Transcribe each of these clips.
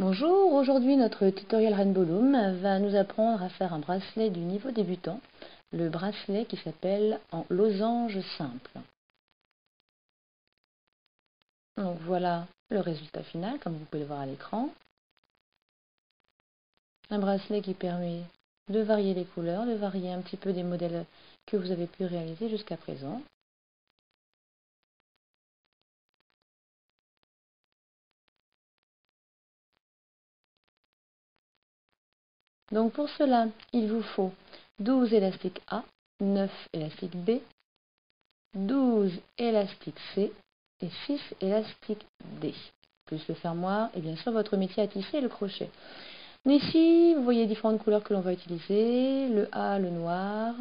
Bonjour, aujourd'hui notre tutoriel Rainbow Loom va nous apprendre à faire un bracelet du niveau débutant, le bracelet qui s'appelle en losange simple. Donc voilà le résultat final, comme vous pouvez le voir à l'écran. Un bracelet qui permet de varier les couleurs, de varier un petit peu des modèles que vous avez pu réaliser jusqu'à présent. Donc pour cela, il vous faut 12 élastiques A, 9 élastiques B, 12 élastiques C et 6 élastiques D, plus le fermoir et bien sûr votre métier à tisser et le crochet. Ici, vous voyez différentes couleurs que l'on va utiliser, le A, le noir,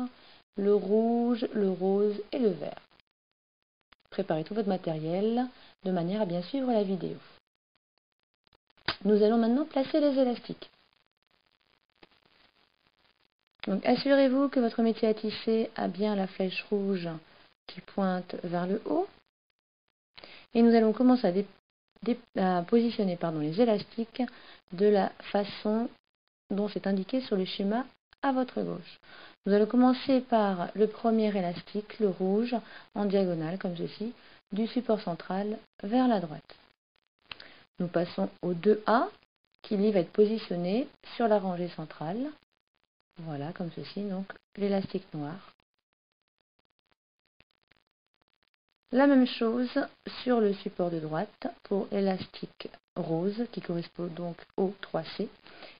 le rouge, le rose et le vert. Préparez tout votre matériel de manière à bien suivre la vidéo. Nous allons maintenant placer les élastiques. Donc assurez-vous que votre métier à tisser a bien la flèche rouge qui pointe vers le haut. Et nous allons commencer à, positionner les élastiques de la façon dont c'est indiqué sur le schéma à votre gauche. Nous allons commencer par le premier élastique, le rouge, en diagonale comme ceci, du support central vers la droite. Nous passons au 2A qui lui va être positionné sur la rangée centrale voilà, comme ceci, donc l'élastique noir. La même chose sur le support de droite pour l'élastique rose qui correspond donc au 3C.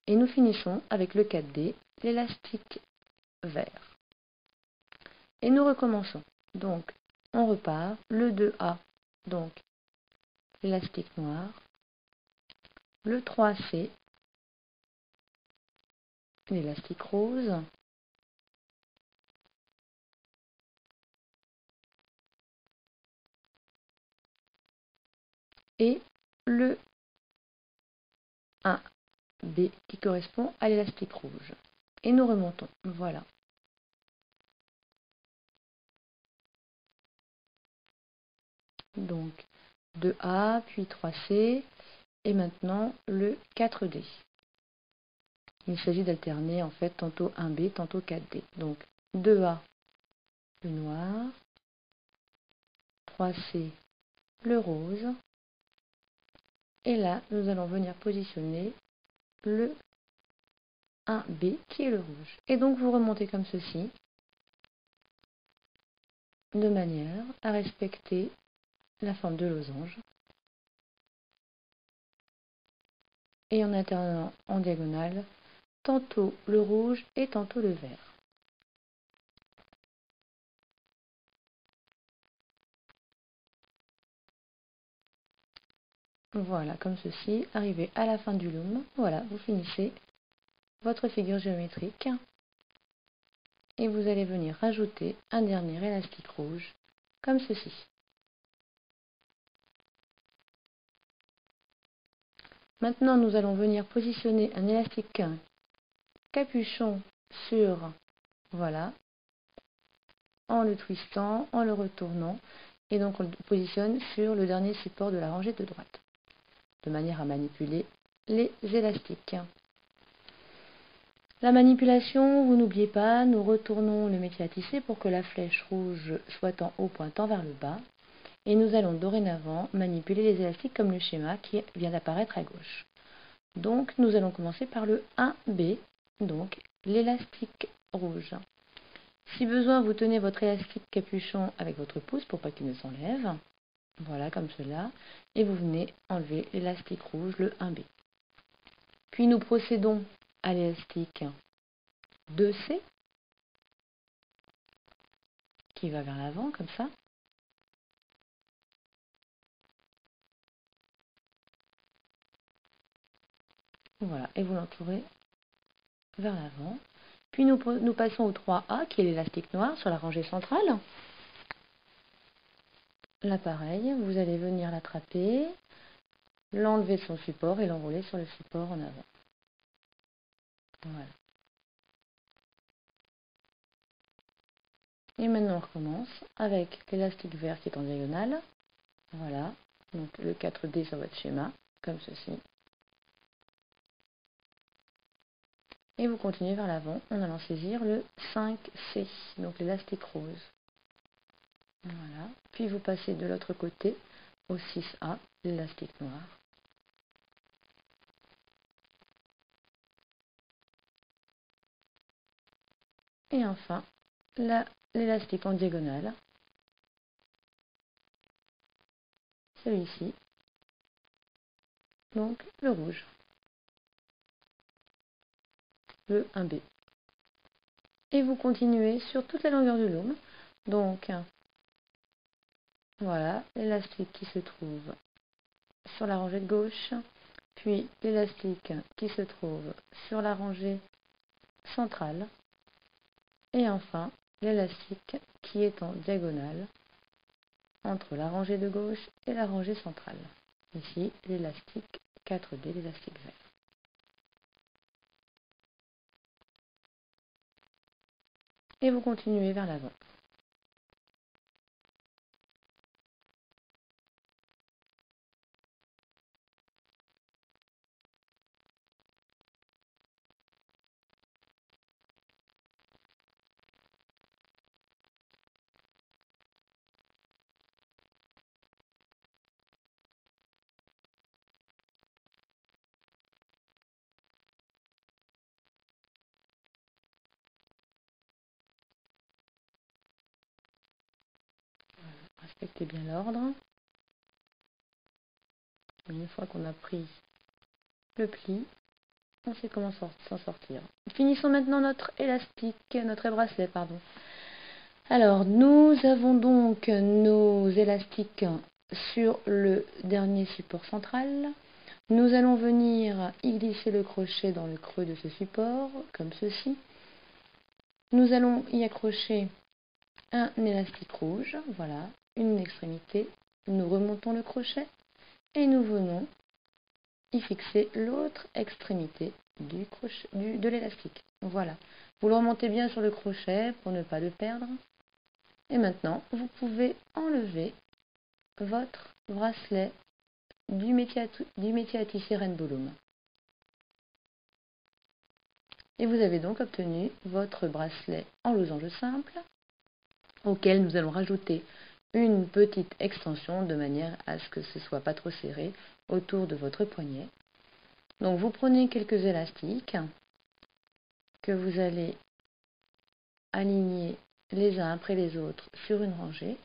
Et nous finissons avec le 4D, l'élastique vert. Et nous recommençons. Donc, on repart. Le 2A, donc l'élastique noir. Le 3C, l'élastique rose. Et le 1B qui correspond à l'élastique rouge. Et nous remontons. Voilà. Donc 2A, puis 3C, et maintenant le 4D. Il s'agit d'alterner en fait tantôt 1B, tantôt 4D. Donc 2A, le noir, 3C, le rose. Et là, nous allons venir positionner le 1B qui est le rouge. Et donc vous remontez comme ceci, de manière à respecter la forme de losange. Et en alternant en diagonale tantôt le rouge et tantôt le vert. Voilà, comme ceci, arrivé à la fin du loom, voilà, vous finissez votre figure géométrique et vous allez venir rajouter un dernier élastique rouge, comme ceci. Maintenant, nous allons venir positionner un élastique capuchon sur, voilà, en le twistant, en le retournant, et donc on le positionne sur le dernier support de la rangée de droite, de manière à manipuler les élastiques. La manipulation, vous n'oubliez pas, nous retournons le métier à tisser pour que la flèche rouge soit en haut pointant vers le bas. Et nous allons dorénavant manipuler les élastiques comme le schéma qui vient d'apparaître à gauche. Donc nous allons commencer par le 1B donc l'élastique rouge. Si besoin, vous tenez votre élastique capuchon avec votre pouce pour pas qu'il ne s'enlève. Voilà, comme cela. Et vous venez enlever l'élastique rouge, le 1B. Puis nous procédons à l'élastique 2C, qui va vers l'avant, comme ça. Voilà, et vous l'entourez vers l'avant. Puis nous, passons au 3A, qui est l'élastique noir sur la rangée centrale. Là, pareil, vous allez venir l'attraper, l'enlever de son support et l'enrouler sur le support en avant. Voilà. Et maintenant, on recommence avec l'élastique vert qui est en diagonale. Voilà, donc le 4D sur votre schéma, comme ceci. Et vous continuez vers l'avant en allant saisir le 5C, donc l'élastique rose. Voilà. Puis vous passez de l'autre côté au 6A, l'élastique noir. Et enfin, l'élastique en diagonale. Celui-ci. Donc le rouge. Le 1B. Et vous continuez sur toute la longueur du loom. Donc, voilà, l'élastique qui se trouve sur la rangée de gauche, puis l'élastique qui se trouve sur la rangée centrale, et enfin l'élastique qui est en diagonale entre la rangée de gauche et la rangée centrale. Ici, l'élastique 4D, l'élastique vert. Et vous continuez vers l'avant. Respectez bien l'ordre. Une fois qu'on a pris le pli, on sait comment s'en sortir. Finissons maintenant notre élastique, notre bracelet, pardon. Alors, nous avons donc nos élastiques sur le dernier support central. Nous allons venir y glisser le crochet dans le creux de ce support, comme ceci. Nous allons y accrocher un élastique rouge, voilà, une extrémité, nous remontons le crochet et nous venons y fixer l'autre extrémité de l'élastique. Voilà. Vous le remontez bien sur le crochet pour ne pas le perdre. Et maintenant, vous pouvez enlever votre bracelet du métier à, Et vous avez donc obtenu votre bracelet en losange simple auquel nous allons rajouter une petite extension de manière à ce que ce soit pas trop serré autour de votre poignet. Donc vous prenez quelques élastiques que vous allez aligner les uns après les autres sur une rangée.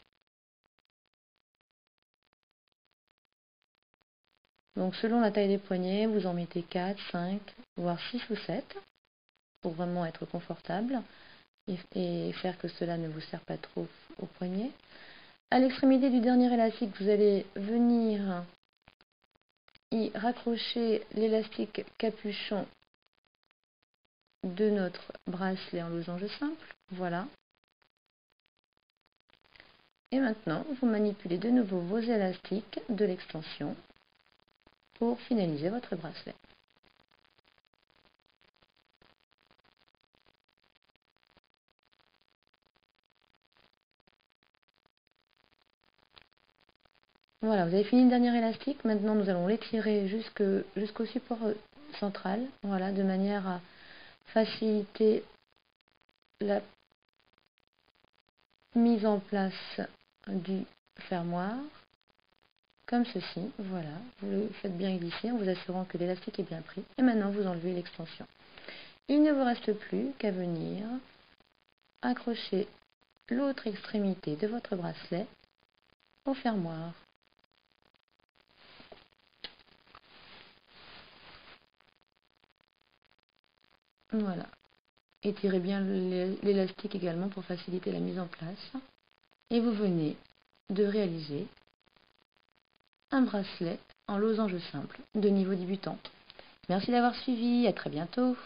Donc selon la taille des poignets, vous en mettez 4, 5, voire 6 ou 7 pour vraiment être confortable et faire que cela ne vous sert pas trop au poignet. À l'extrémité du dernier élastique, vous allez venir y raccrocher l'élastique capuchon de notre bracelet en losange simple. Voilà. Et maintenant, vous manipulez de nouveau vos élastiques de l'extension pour finaliser votre bracelet. Voilà, vous avez fini le dernier élastique. Maintenant, nous allons l'étirer jusqu'au support euh, central, voilà, de manière à faciliter la mise en place du fermoir, comme ceci. Voilà, vous le faites bien glisser en vous assurant que l'élastique est bien pris. Et maintenant, vous enlevez l'extension. Il ne vous reste plus qu'à venir accrocher l'autre extrémité de votre bracelet au fermoir. Voilà. Étirez bien l'élastique également pour faciliter la mise en place. Et vous venez de réaliser un bracelet en losange simple de niveau débutant. Merci d'avoir suivi, à très bientôt.